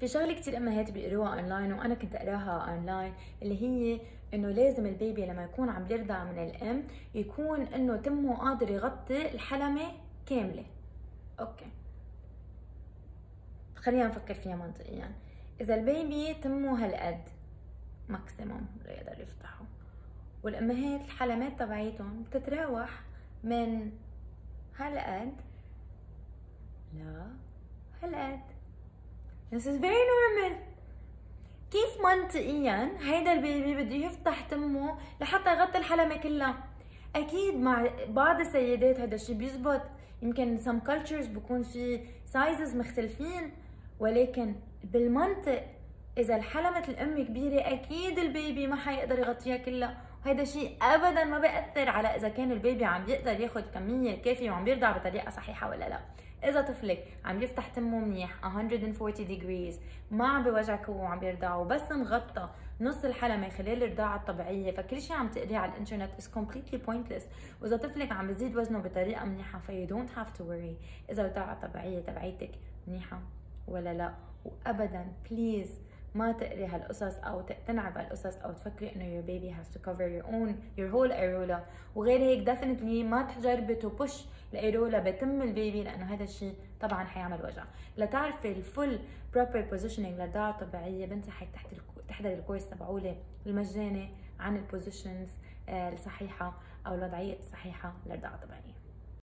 في شغلة كثير امهات بيقروها اونلاين وأنا كنت أقراها اونلاين اللي هي إنه لازم ال baby لما يكون عم يرضع من الام يكون إنه تمه قادر يغطي الحلمة كاملة. okay. خلينا نفكر فيها منطقيا. إذا ال baby تمه هالقد maximum يقدر يفتحه والامهات الحلمات تبعيتهم بتتراوح من هالقد لا هالقد. This is very normal. كيف منطقيا هيدا البيبي بده يفتح تمه لحتى يغطي الحلمة كلها؟ أكيد مع بعض السيدات هذا الشيء بيزبط. يمكن some cultures بكون في sizes مختلفين. ولكن بالمنطق إذا الحلمة الأم كبيرة أكيد البيبي ما حيقدر يغطيها كلها. وهذا الشيء ابدا ما بيأثر على إذا كان البيبي عم يقدر ياخذ الكمية الكافية وعم بيرضع بطريقة صحيحة ولا لا. إذا طفلك عم يفتح تمه منيح 140 degrees ما عم بوجعك وهو عم يرضع وبس انغطى نص الحلمة خلال الرضاعة الطبيعية فكل شيء عم تقريه على الإنترنت is completely pointless. وإذا طفلك عم بزيد وزنه بطريقة منيحة في you don't have to worry. إذا الرضاعة الطبيعية تبعيتك منيحة ولا لا. وابدا بليز ما تقري هالقصص أو تقتنع بهالقصص أو تفكري إنه your baby has to cover your own your whole areola وغير هيك definitely ما تجربي to push ال areola بتم البيبي لأنه هذا الشيء طبعا حيعمل وجع. لتعرفي ال full proper positioning للرضاعه الطبيعيه بنصحك تحت تحضري ال course تبعولي المجاني عن ال positions الصحيحة أو الوضعية الصحيحة للرضاعه الطبيعية.